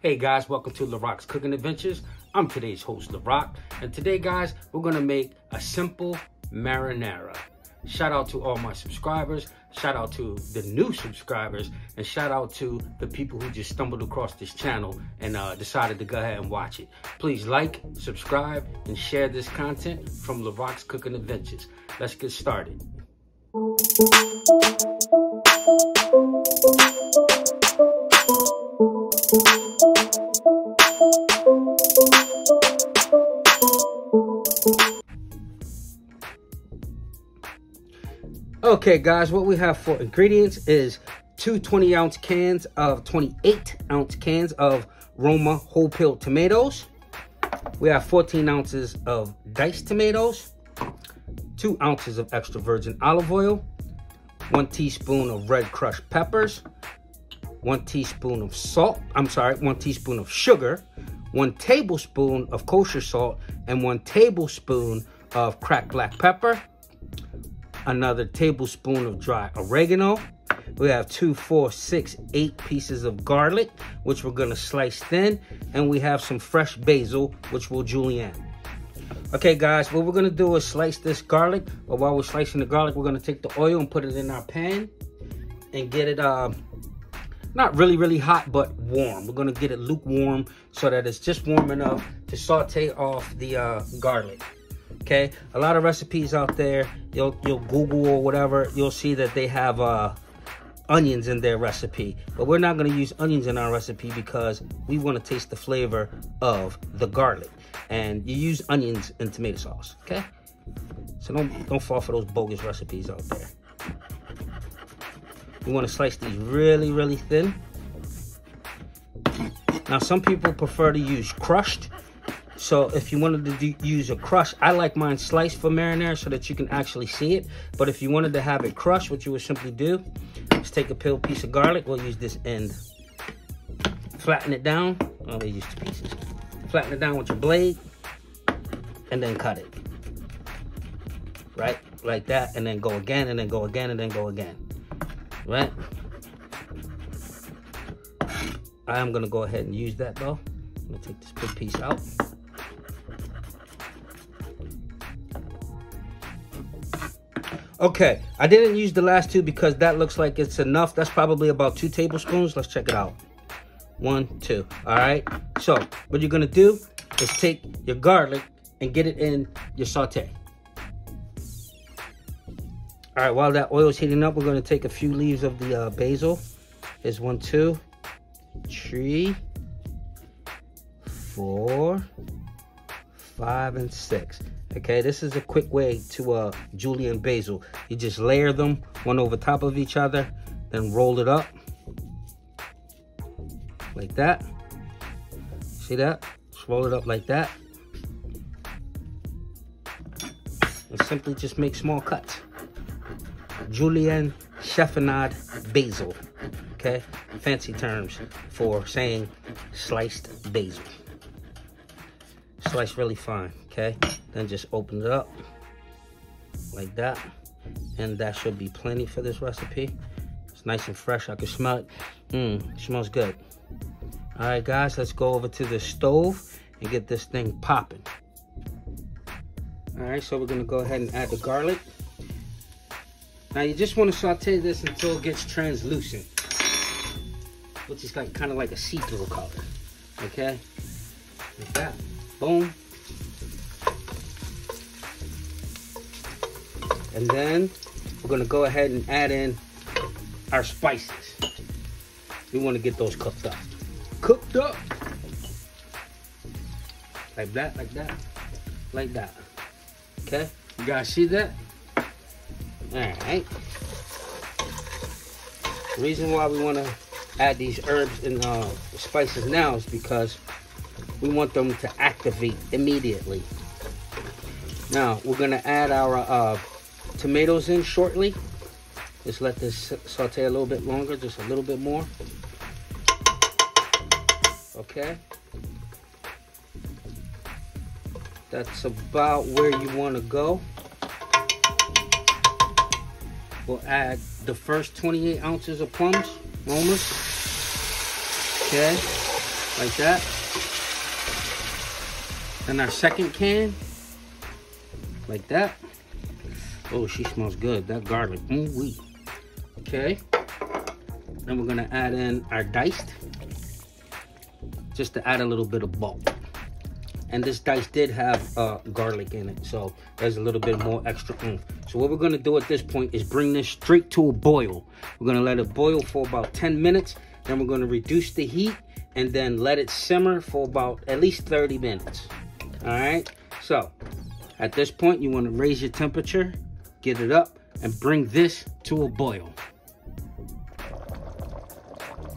Hey guys, welcome to LaRock's Cooking Adventures. I'm today's host, LaRock, and today guys, we're gonna make a simple marinara. Shout out to all my subscribers, shout out to the new subscribers, and shout out to the people who just stumbled across this channel and uh, decided to go ahead and watch it. Please like, subscribe, and share this content from LaRock's Cooking Adventures. Let's get started. Okay, guys, what we have for ingredients is two 20 ounce cans of 28 ounce cans of Roma whole peel tomatoes. We have 14 ounces of diced tomatoes, two ounces of extra virgin olive oil, one teaspoon of red crushed peppers, one teaspoon of salt, I'm sorry, one teaspoon of sugar, one tablespoon of kosher salt, and one tablespoon of cracked black pepper, another tablespoon of dry oregano. We have two, four, six, eight pieces of garlic, which we're gonna slice thin. And we have some fresh basil, which we'll julienne. Okay, guys, what we're gonna do is slice this garlic. But while we're slicing the garlic, we're gonna take the oil and put it in our pan and get it, uh, not really, really hot, but warm. We're gonna get it lukewarm so that it's just warm enough to saute off the uh, garlic okay? A lot of recipes out there. You'll you'll google or whatever. You'll see that they have uh onions in their recipe. But we're not going to use onions in our recipe because we want to taste the flavor of the garlic. And you use onions in tomato sauce okay? So don't don't fall for those bogus recipes out there. You want to slice these really really thin? Now some people prefer to use crushed so if you wanted to use a crush, I like mine sliced for marinara so that you can actually see it. But if you wanted to have it crushed, what you would simply do is take a peeled piece of garlic. We'll use this end. Flatten it down. Oh, they use two pieces. Flatten it down with your blade and then cut it. Right? Like that. And then go again and then go again and then go again. Right? I am going to go ahead and use that though. I'm going to take this big piece out. Okay, I didn't use the last two because that looks like it's enough. That's probably about two tablespoons. Let's check it out. One, two. All right. So what you're gonna do is take your garlic and get it in your saute. All right, while that oil is heating up, we're gonna take a few leaves of the uh, basil. Here's one, two, three, four, five, and six. Okay, this is a quick way to uh, julienne basil. You just layer them one over top of each other, then roll it up like that. See that? Just roll it up like that. And simply just make small cuts. Julienne chiffonade basil. Okay, fancy terms for saying sliced basil. Slice really fine, okay? Then just open it up like that. And that should be plenty for this recipe. It's nice and fresh. I can smell it. Mmm, smells good. All right, guys, let's go over to the stove and get this thing popping. All right, so we're gonna go ahead and add the garlic. Now you just wanna saute this until it gets translucent, which is like kind of like a see-through color, okay? Like that, boom. And then we're gonna go ahead and add in our spices. We wanna get those cooked up. Cooked up. Like that, like that, like that. Okay, you guys see that? All right. The reason why we wanna add these herbs and uh, spices now is because we want them to activate immediately. Now, we're gonna add our uh, tomatoes in shortly. Just let this saute a little bit longer, just a little bit more. Okay. That's about where you want to go. We'll add the first 28 ounces of plums, Romas. Okay. like that. Then our second can, like that. Oh, she smells good. That garlic, mm wee. Okay. Then we're gonna add in our diced, just to add a little bit of bulk. And this dice did have uh, garlic in it, so there's a little bit more extra oomph. So what we're gonna do at this point is bring this straight to a boil. We're gonna let it boil for about 10 minutes, then we're gonna reduce the heat and then let it simmer for about at least 30 minutes. All right, so at this point, you wanna raise your temperature, get it up, and bring this to a boil.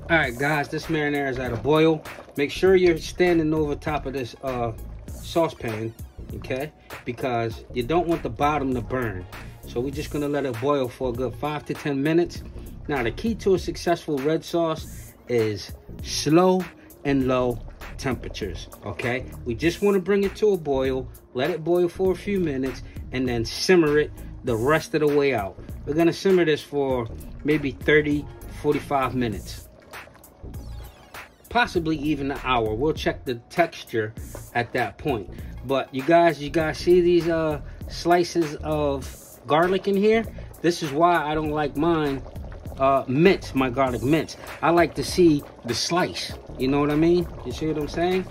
All right, guys, this marinara is at a boil. Make sure you're standing over top of this uh, saucepan, okay? Because you don't want the bottom to burn. So we're just gonna let it boil for a good five to 10 minutes. Now, the key to a successful red sauce is slow and low temperatures, okay? We just wanna bring it to a boil, let it boil for a few minutes, and then simmer it the rest of the way out. We're gonna simmer this for maybe 30, 45 minutes possibly even an hour. We'll check the texture at that point. But you guys, you guys see these uh, slices of garlic in here? This is why I don't like mine uh, mince, my garlic mince. I like to see the slice. You know what I mean? You see what I'm saying?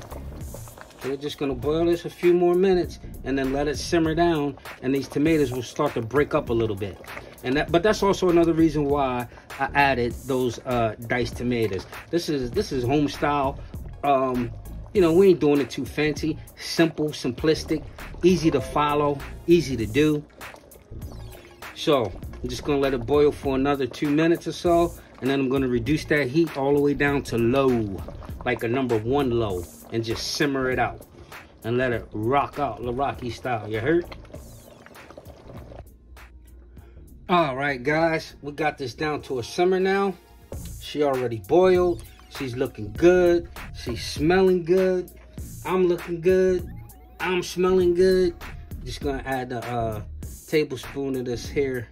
we're just gonna boil this a few more minutes and then let it simmer down and these tomatoes will start to break up a little bit. And that, but that's also another reason why I added those uh, diced tomatoes. This is this is home style. Um, you know, we ain't doing it too fancy. Simple, simplistic, easy to follow, easy to do. So I'm just gonna let it boil for another two minutes or so, and then I'm gonna reduce that heat all the way down to low, like a number one low, and just simmer it out and let it rock out the Rocky style. You heard? All right, guys, we got this down to a simmer now. She already boiled. She's looking good. She's smelling good. I'm looking good. I'm smelling good. Just gonna add a uh, tablespoon of this here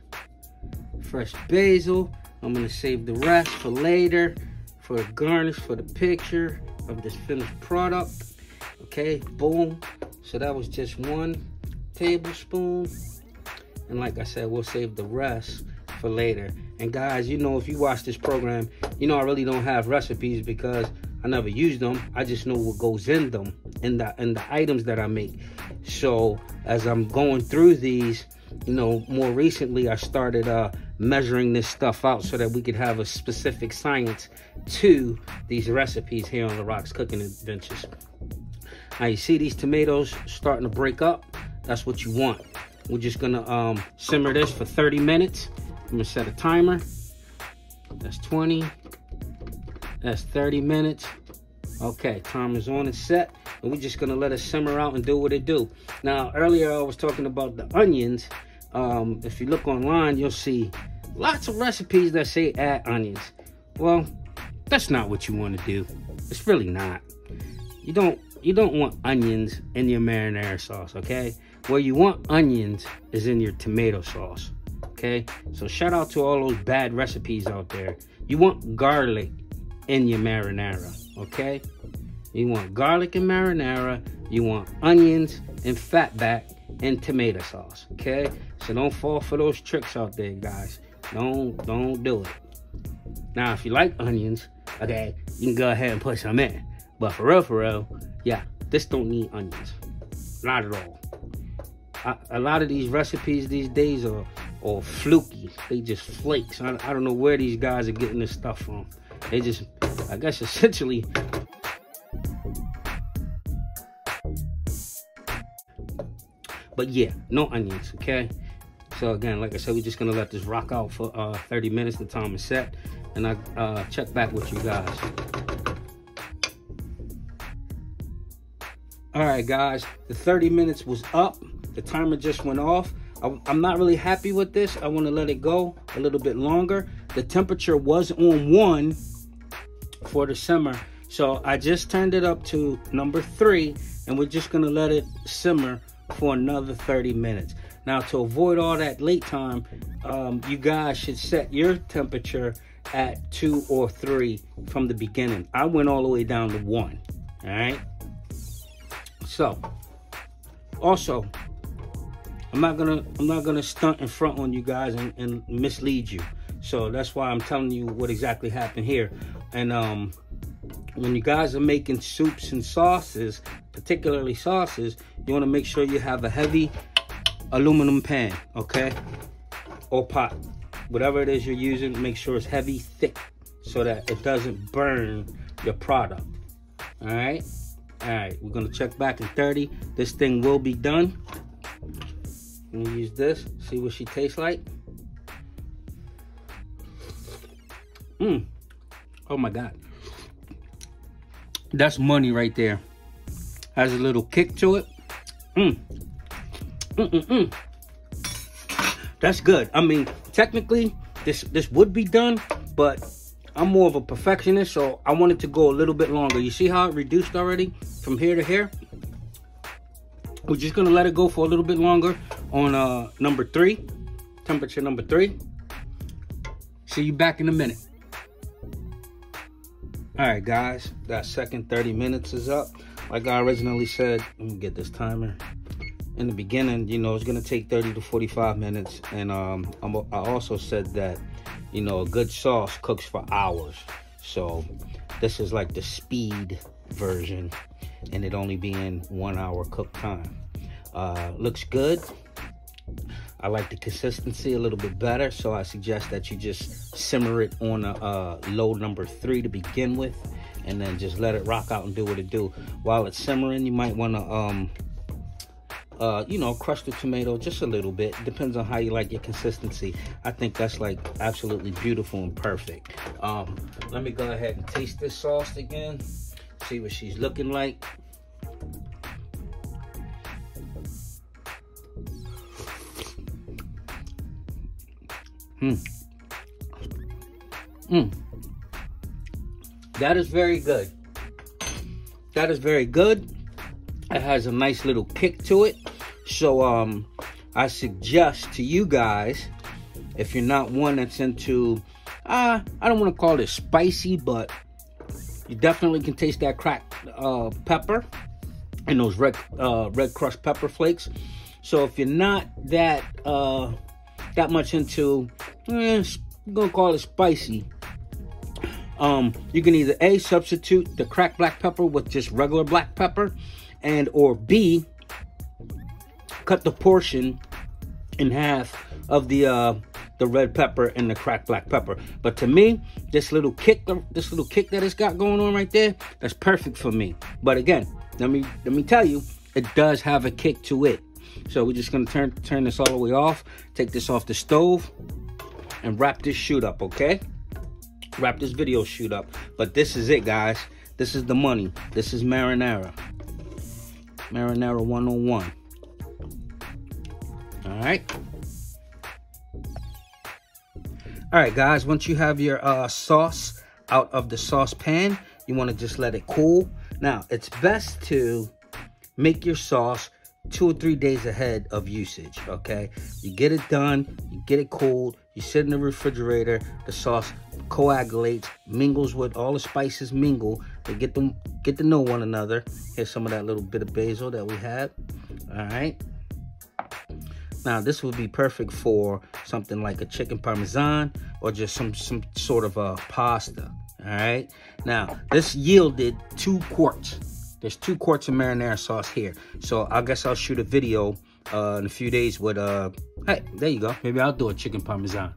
fresh basil. I'm gonna save the rest for later, for a garnish, for the picture of this finished product. Okay, boom. So that was just one tablespoon and like I said, we'll save the rest for later. And guys, you know, if you watch this program, you know I really don't have recipes because I never use them. I just know what goes in them and the and the items that I make. So as I'm going through these, you know, more recently I started uh, measuring this stuff out so that we could have a specific science to these recipes here on LaRock's Cooking Adventures. Now you see these tomatoes starting to break up. That's what you want. We're just gonna um, simmer this for 30 minutes. I'm gonna set a timer. That's 20. That's 30 minutes. Okay, timer's on and set. And we're just gonna let it simmer out and do what it do. Now, earlier I was talking about the onions. Um, if you look online, you'll see lots of recipes that say add onions. Well, that's not what you want to do. It's really not. You don't you don't want onions in your marinara sauce, okay? Where you want onions is in your tomato sauce. Okay? So shout out to all those bad recipes out there. You want garlic in your marinara. Okay? You want garlic and marinara. You want onions and fatback and tomato sauce. Okay? So don't fall for those tricks out there, guys. Don't don't do it. Now, if you like onions, okay, you can go ahead and put some in. But for real, for real, yeah, this don't need onions. Not at all a lot of these recipes these days are, are fluky. They just flakes. I, I don't know where these guys are getting this stuff from. They just, I guess essentially, but yeah, no onions, okay? So again, like I said, we're just gonna let this rock out for uh, 30 minutes. The time is set, and I uh, check back with you guys. All right, guys, the 30 minutes was up. The timer just went off. I, am not really happy with this. I want to let it go a little bit longer. The temperature was on one for the simmer. So I just turned it up to number three and we're just going to let it simmer for another 30 minutes. Now to avoid all that late time, um, you guys should set your temperature at two or three from the beginning. I went all the way down to one. All right. So, also, I'm not gonna I'm not gonna stunt in front on you guys and, and mislead you. So that's why I'm telling you what exactly happened here. And um, when you guys are making soups and sauces, particularly sauces, you want to make sure you have a heavy aluminum pan, okay? Or pot. Whatever it is you're using, make sure it's heavy, thick, so that it doesn't burn your product. All right? All right, we're gonna check back in 30. This thing will be done. Let me use this, see what she tastes like. Mmm. Oh my God. That's money right there. Has a little kick to it. Mmm. Mm -mm -mm. That's good. I mean, technically, this this would be done, but I'm more of a perfectionist, so I wanted to go a little bit longer. You see how it reduced already from here to here? We're just gonna let it go for a little bit longer on uh, number three, temperature number three. See you back in a minute. All right, guys, that second 30 minutes is up. Like I originally said, let me get this timer. In the beginning, you know, it's gonna take 30 to 45 minutes. And um, I also said that you know, a good sauce cooks for hours. So this is like the speed version and it only being one hour cook time. Uh, looks good. I like the consistency a little bit better, so I suggest that you just simmer it on a, uh, low number three to begin with, and then just let it rock out and do what it do. While it's simmering, you might want to um, uh, you know, crush the tomato just a little bit. Depends on how you like your consistency. I think that's like absolutely beautiful and perfect. Um, let me go ahead and taste this sauce again. See what she's looking like. Hmm. Hmm. That is very good. That is very good. It has a nice little kick to it. So um, I suggest to you guys, if you're not one that's into, uh, I don't want to call it spicy, but you definitely can taste that cracked uh, pepper and those red uh, red crushed pepper flakes. So if you're not that uh, that much into, eh, I'm gonna call it spicy. Um, you can either A, substitute the cracked black pepper with just regular black pepper, and or B, cut the portion in half of the uh, the red pepper and the cracked black pepper. But to me, this little kick, this little kick that it's got going on right there, that's perfect for me. But again, let me let me tell you, it does have a kick to it. So we're just gonna turn turn this all the way off, take this off the stove, and wrap this shoot up, okay? Wrap this video shoot up. But this is it, guys. This is the money. This is marinara. Marinara 101. All right. All right, guys, once you have your uh, sauce out of the saucepan, you want to just let it cool. Now, it's best to make your sauce two or three days ahead of usage, okay? You get it done, you get it cooled, you sit in the refrigerator, the sauce coagulates, mingles with all the spices mingle, they get them get to know one another. Here's some of that little bit of basil that we had. All right. Now, this would be perfect for something like a chicken parmesan or just some, some sort of a pasta. All right. Now, this yielded two quarts. There's two quarts of marinara sauce here. So I guess I'll shoot a video uh, in a few days with, uh, hey, there you go. Maybe I'll do a chicken parmesan.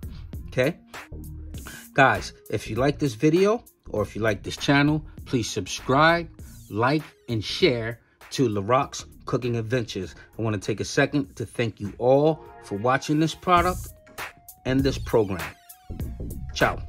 Okay. Guys, if you like this video or if you like this channel, please subscribe, like, and share to LaRock's Cooking Adventures. I want to take a second to thank you all for watching this product and this program. Ciao.